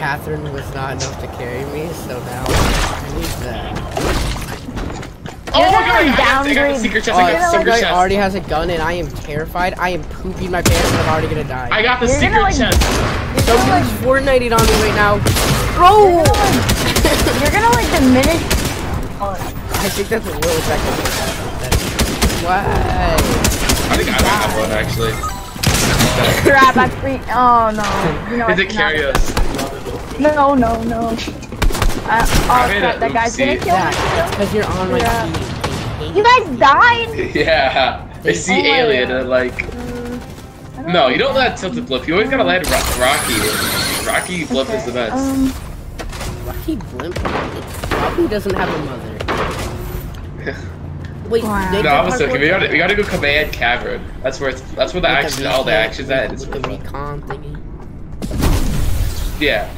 Catherine was not enough to carry me, so now I need that. Oh my god, I got, I got the downgrade- secret chest, Oh, I got the some secret guy chest. already has a gun and I am terrified. I am pooping my pants and I'm already gonna die. I got the You're secret gonna, like, chest. Somebody's Fortnite on me right now. Bro! You're gonna like diminish. I think that's a little second. Why? I think I might have one actually. Crap, I free. Oh no. You know, I Did it should carry not- us? No, no, no. Uh, oh I crap, it. that guy's gonna kill Yeah, me. because you're on my Yeah. team. You guys died. Yeah. They see Oh alien God. and like. No, you don't let tilted blip. You always gotta land Ro Rocky. Rocky blip is the best. Um, Rocky Blimp Rocky doesn't have a mother. Wait, Wow. no, I'm so parkour- we gotta we gotta go command cavern. That's where it's that's where the with action all the recon- actions at. It's with the recon thingy. Yeah.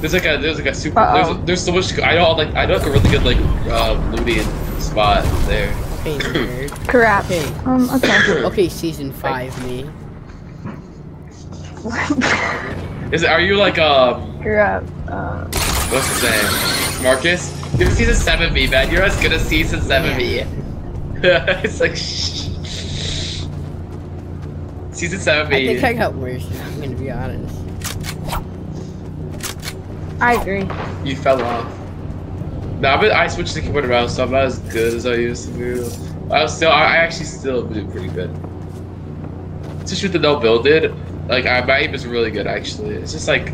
There's like a there's like a super Uh-oh. there's there's so much I know like I know like a really good like uh looting spot there. Okay, nerd. crap. Okay. Um, okay. Okay, season five me. Is it are you like um crap. Uh, what's his name? Marcus? You're season seven me, man. You're as good as season seven me. it's like shh. Season seven I think I got worse. I'm gonna be honest. I agree. You fell off. Nah, but I switched to keyboard and mouse, so I'm not as good as I used to do. I was still, I I actually still do pretty good. Especially with the no build did, like I, my aim is really good actually. It's just like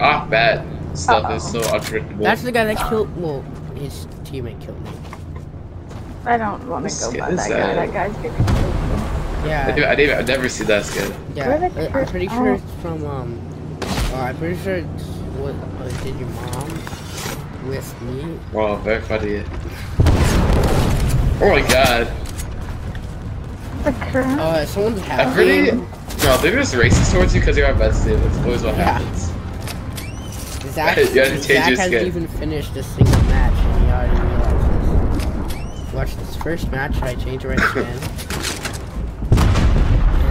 off bat stuff is so unpredictable. That's the guy that killed. Well, his teammate killed me. I don't want to go skin by that that? guy. That guy's getting killed. I, Yeah, did, I didn't, I've never see that skin. yeah. I- I'm pretty sure oh. it's from um. Uh, I'm pretty sure it's what uh, did your mom with me? Wow, very funny. Oh my god. The crap. Uh, someone's I'm pretty. No, they're just racist towards you because you're on best team. That's always what Yeah. happens. Zach, You had to change Zach your hasn't skin. even finished a single match, and he already realized this. Watch this first match. I change my skin.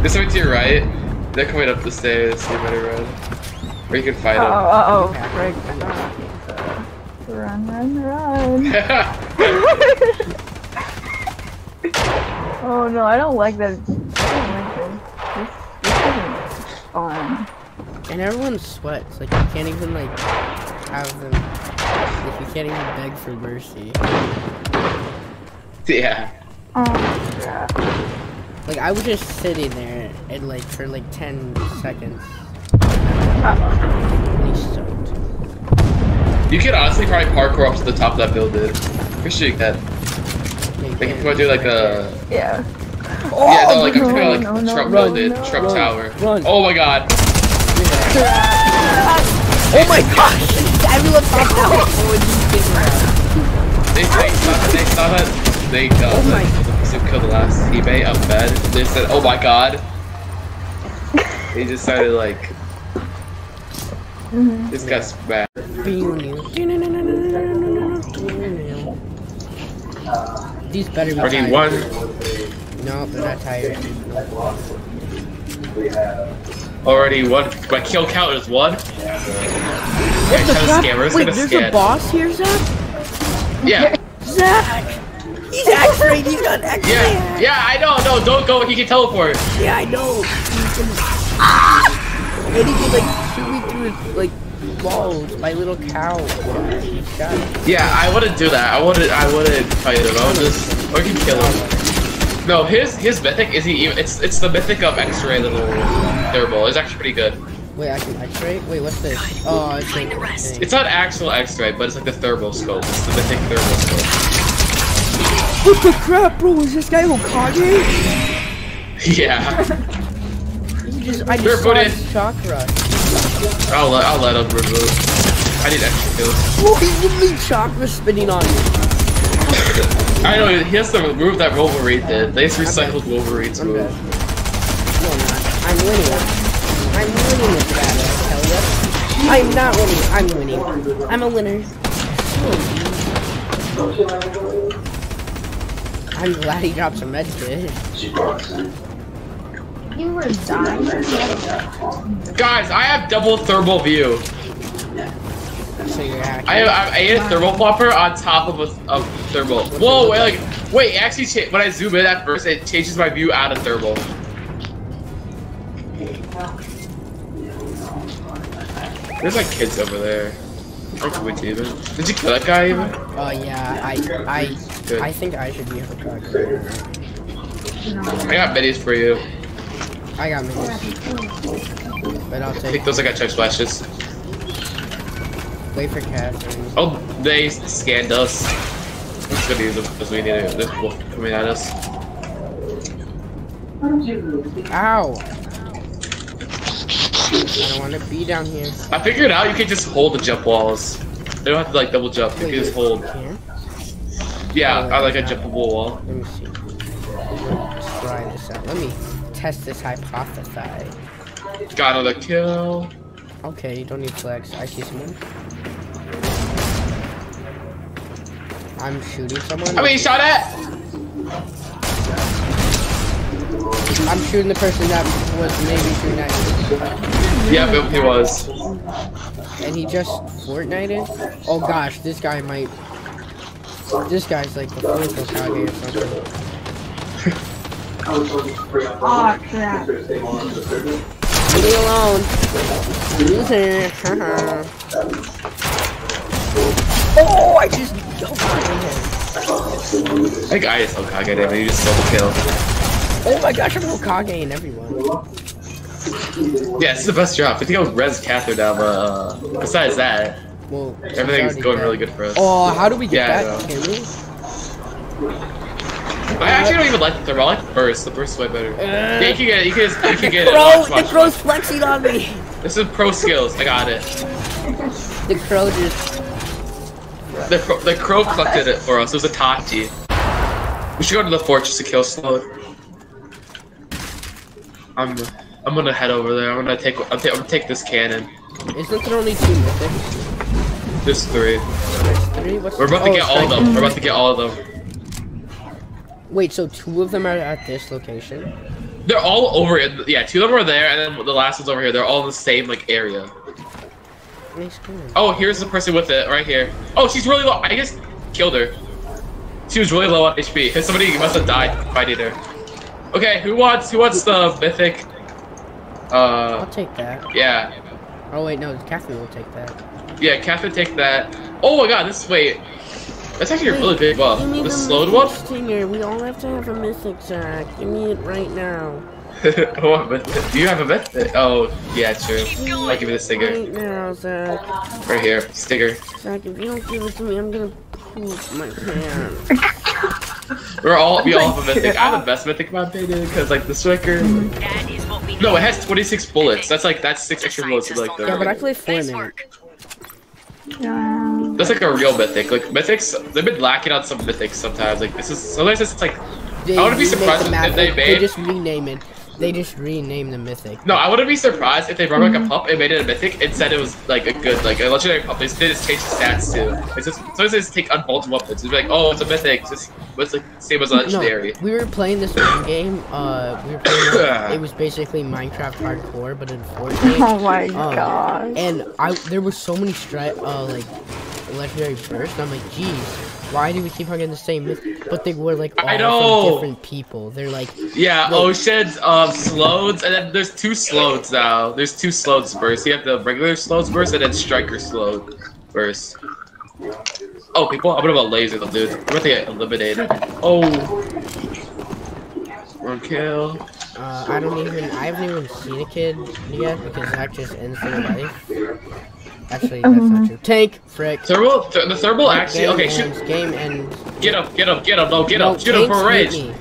This way to your right. They're coming up the stairs. You better run. Or you can fight them. oh, uh oh. Yeah. Frick. Uh, Run, run, run. oh no, I don't like that. I don't like this. This, this isn't fun. And everyone sweats. Like you can't even like have them. Like you can't even beg for mercy. yeah. Oh crap. Like I was just sitting there and like for like ten seconds. You could honestly probably parkour up to the top of that building. For sure you can. Like if you want to do like a. oh. Yeah. yeah, no, like I'm thinking oh, no, like no, no, Trump run, building, no. Trump Run, Tower. run. Oh my god. Oh my gosh! Everyone fucked out. Oh, you did that. They, they, saw, they saw that they got Oh my- the person who killed the last teammate up bed. They said, "Oh my god." They just started like Mhm. this guy's bad. These better be Already tired. one. No, they're not tired. Already one. My kill count is one. What the trying to crap? scam. We're just Wait, there's scan. a boss here, Zach? Yeah. Zach! He's X-rayed, he's got X-ray! Yeah. Yeah. I know. No, don't go. He can teleport. Yeah, I know! Ah! And he can, like, shoot me through his, like, balls, my little cow. He shot it. Yeah, I wouldn't do that. I wouldn't. I wouldn't fight him. I would just. Or you can kill him. No, his his mythic is he even? It's it's the mythic of X-ray little thermal. It's actually pretty good. Wait, I can X-ray? Wait, what's this? Oh, it's like a thing. It's not actual X-ray, but it's like the thermal scope. It's the mythic thermal scope. What the crap, bro? Is this guy Hokage? Yeah. He just, I Sure, just saw put it. his chakra. I'll let I'll let him remove. I need extra kills. Oh, he's literally chakra spinning on me. I know he has to remove that Wolverine did. They just recycled Wolverine's I'm move. No, I'm not. I'm winning. I'm winning this battle, I tell ya. I'm not winning. I'm winning. I'm a winner. I'm glad he dropped some med kit. You were dying. Guys, I have double thermal view. So you're actually. I, I, I ate a thermal popper on top of a, a thermal. Whoa, wait, like, wait, it actually, when I zoom in at first, it changes my view out of thermal. There's like kids over there. I'm coming to even. Did you kill that guy even? Oh yeah, I I Good. I think I should be able to talk. I got minis for you. I got minis. But I'll I take think those I got check splashes. wait for Catherine. Oh, they scanned us. Just gonna use them because we need it. There's wolf coming at us. Ow! I don't want to be down here. I figured out you can just hold the jump walls. They don't have to like double jump. You can just hold. Here? Yeah, Oh, I like a jumpable wall. Let me see. Let's try this out. Let me test this hypothesis. Got another kill. Okay, you don't need flex. I see someone. I'm shooting someone. I mean, you shot at. I'm shooting the person that was maybe shooting at you. Yeah, but he was. And he just Fortnited? Oh gosh, this guy might. This guy's like the fourth Hokage or something. Oh crap. Leave me alone. Loser. haha. oh, I just jumped on him. I think I just Hokage him and he just the kill. Oh my gosh, I'm Hokage and everyone. Yeah, this is the best drop. I think I was res Cather now, but uh, besides that, Well, everything's going dead. really good for us. Oh, how do we get Yeah, that? Can we? I actually don't even like the. I like the burst. The burst is way better. Uh, yeah, you can get it. You can, you can get it. Bro, Watch, the watch, crow's flexing on me. This is pro skills. I got it. The crow just. The, crow- the crow collected it for us. It was a Tati. We should go to the fortress to kill Slow. I'm I'm gonna head over there. I'm gonna take I'm, I'm gonna take this cannon. Isn't there only two mythics? This three. There's three? What's We're about to oh, get all of them. We're about to get all of them. Wait, so two of them are at this location? They're all over it. Yeah, two of them are there, and then the last one's over here. They're all in the same like area. Nice. Oh, here's the person with it right here. Oh, she's really low. I just killed her. She was really low on HP. Somebody must have died fighting her. Okay, who wants who wants the mythic? I'll Uh, take that. yeah, Oh wait, no, Catherine will take that. yeah. Catherine, take that. Oh my God, this wait. That's actually a really big buff. Give me The the slowed mythic one. Stinger. We all have to have a mythic, Zach. Give me it right now. oh, want mythic. Do you have a mythic? Oh, yeah, true. I'll give you the stinger Right now, Zach. right here. Stinger. Zach, if you don't give it to me, I'm gonna poop my pants. We're all we all have a mythic. I have the best mythic in my opinion because like the striker. That is what we No, it has 26 bullets. That's like that's six extra bullets. to, Like yeah, but I play four Nice minute. work. Yeah. That's like a real mythic. Like mythics, they've been lacking on some mythics sometimes. Like this is sometimes it's like They I wouldn't be surprised the if map. they They, made- just rename it. They just rename the mythic. no, I wouldn't be surprised if they brought like a pup and made it a mythic and said it was like a good like a legendary pup. They just, they just change the stats too. It's just sometimes they just take unbolted weapons. It's like oh, it's a mythic. It's just it's like same as a legendary. No, we were playing this one game. Uh, we were playing. it was basically Minecraft hardcore, but in Fortnite. Oh my Um, gosh. And I there were so many stri- uh like legendary burst. And I'm like, geez, why do we keep on getting the same? myth-" But they were like all I know. from different people. They're like, Yeah, Wait. oceans, um, Slone's, and then there's two Slone's now. There's two Slone's bursts. You have the regular Slone's burst and then striker Slone burst. Oh, people, I'm gonna go laser them, dude. We're to get eliminated. Oh. One kill. uh, I don't even. I haven't even seen a kid yet because Zach just ends their life. Actually, that's not mm-hmm. true. Tank, frick. Thermal, th the thermal actually, okay, ends, shoot. Game ends. Get up, get up, get up! no, get No, him, shoot him for hit rage.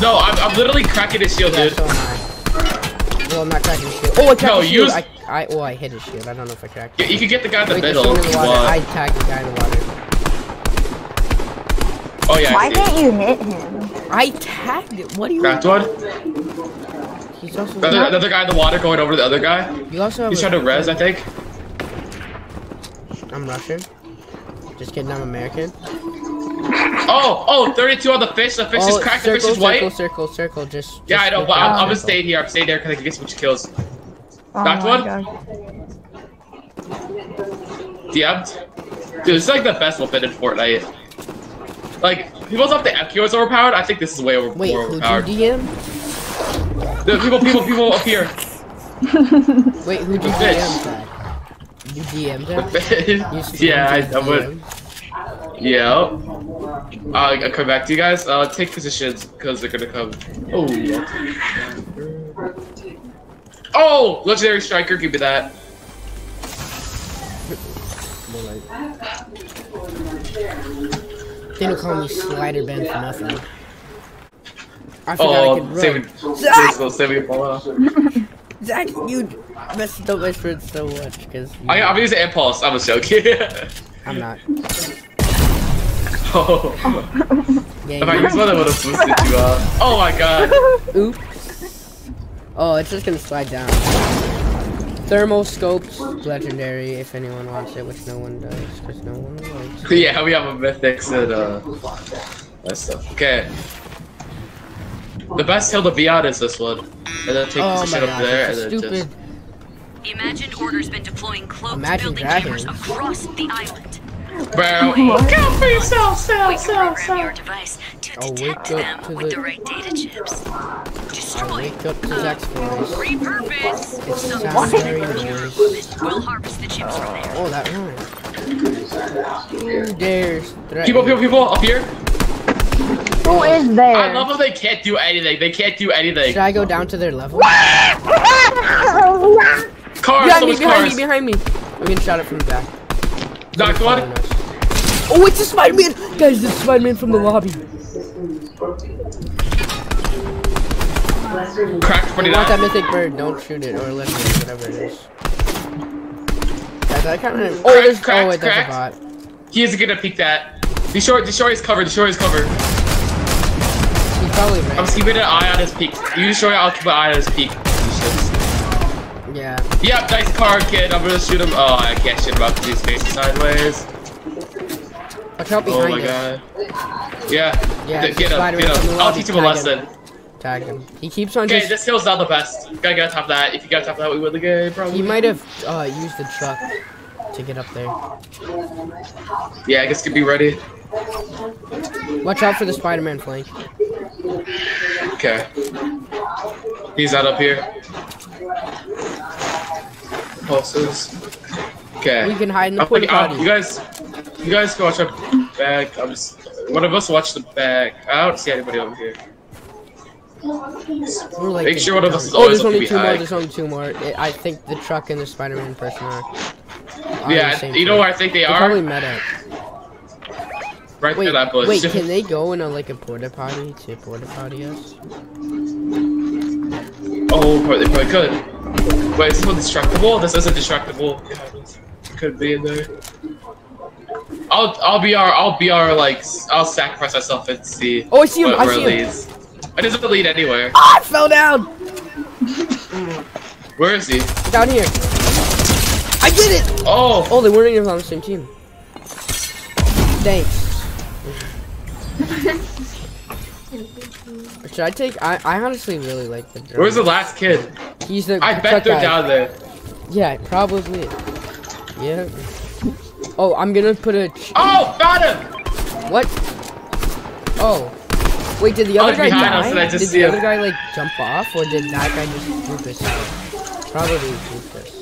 No, I'm, I'm literally cracking his shield, Yeah, dude. so am I. Well, I'm not cracking his shield. Oh, I cracked No, his shield. use- I, I, oh, I hit his shield. I don't know if I cracked. Yeah, you can get the guy in the Wait, middle in the water. I tagged the guy in the water. Oh yeah, Why can't you hit him? I tagged it. What do you? Cracked one. He's also. Another, another guy in the water going over the other guy. You also have. He's a- trying to res, I think. I'm Russian. Just kidding. I'm American. Oh, oh, 32 on the fish. The fish oh, is cracked. The circle, fish is white. circle, circle, circle. Just. yeah, I know, hit but I'm, I'm gonna stay here. I'm staying there because I can get some kills. Oh Knocked my one? gosh. DM'd? Dude, this is like the best weapon in Fortnite. Like, people thought the FQ was overpowered. I think this is way over Wait, more who'd you overpowered. DM? Dude, people, people, people up here. Wait, who'd you Bitch. DM that? You DM'd that? Yeah, I, DM'd I would. Yeah. Uh, I'll come back to you guys. Uh, take positions because they're gonna come. Oh. Oh, legendary striker, give me that. They don't call me Slider Ben for nothing. I forgot I Oh, could saving, run. Zach! saving, saving a ball off. Zach, you messed up my sprint so much because I, I'm using impulse. I'm a joking. I'm not. oh, Gang. if I used one, I would have boosted you up. Oh my god. Oops. Oh, it's just gonna slide down. Thermal scopes, legendary. If anyone wants it, which no one does, because no one wants. yeah, we have a mythics and uh, that stuff. Okay. The best hill to be on is this one. And then take Oh my position up god, there and then stupid. just. Imagined Order's been deploying cloaked Imagine building Dragons. cameras across the island. Bro, look out for yourself, sell, We can sell, program your device to I'll detect wake up them to with the- the right data chips. I Destroy. wake up to Zach's voice. Repurpose. It Some sounds very nice. We'll harvest the chips from there. Oh, that rhymes. Who dares? People, people, people, up here. Who is there? I love how they can't do anything. They can't do anything. Should I go down to their level? Cars, behind so me, behind cars. me, behind me. I'm getting shot at from the back. Knocked one. Oh, it's a Spider-Man! Guys, it's Spider-Man from the lobby. Cracked I want that mythic bird. Don't shoot it or let it, whatever it is. Guys, I kind of. Oh, Cracked, there's. cracked, oh, wait, that's a bot. He isn't gonna peek that. Destroy, destroy his cover, destroy his cover. I'm keeping an eye on his peak. You destroy it, I'll keep an eye on his peak. Yeah. Yep, nice card, kid. I'm gonna shoot him. Oh, I can't shoot him up because he's facing sideways. Watch out Oh my us. god. Yeah. Yeah, get him, get him. I'll teach him a Tag him. lesson. Tag him. He keeps on Okay, just. this hill's not the best. Gotta get on top of that. If you get on top of that, we win the game, probably. He might have uh, used the truck to get up there. Yeah, I guess could be ready. Watch out for the Spider-Man flank. Okay. He's not up here. Pulses. Okay. We can hide in the porta uh, potty. you guys, you guys go watch our back. I'm just. One of us watch the back. I don't see anybody over here. Like Make sure one of us is Oh, there's only two more. There's only two more. I think the truck and the Spider-Man person are. Yeah, you know where I think they They're are? probably met up. Right Wait, that bush. wait. Can they go in a like a porta potty to porta potty us? oh, they probably could. Wait, is this one destructible? This isn't destructible. Yeah, could be in there. I'll, I'll be our, I'll be our like, I'll sacrifice myself and see. Oh, I see him. I see it him. leads. It doesn't lead anywhere. Ah, I fell down. Where is he? Down here. I did it. Oh, Oh, they weren't even on the same team. Thanks. Should I take? I, I honestly really like the. Drone. where's the last kid? He's the. I bet they're guy. down there. Yeah, probably. Yeah. Oh, I'm gonna put a. Oh, got him! What? Oh. Wait, did the other guy die? us and I just did see the him. other guy like jump off, or did that guy just group us out? Probably group us.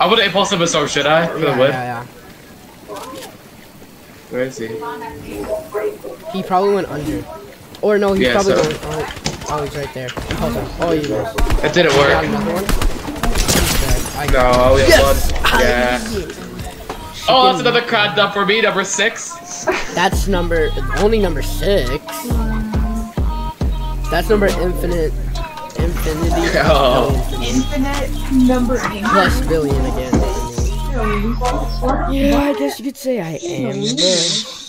I'm gonna impulse him a should I? For the Yeah, yeah, Where is he? He probably went under. Or no, he's Yeah, probably so- going. Oh, oh, he's right there. Hold on. Oh, you guys. That didn't Got work. another one. I No, we have Yes! one. Yeah. Oh, that's another crowd dump for me, number six. That's number only number six. That's number infinite, infinity. Oh. no, infinite. Infinite number eight. Plus billion again. Yeah, I guess you could say I am the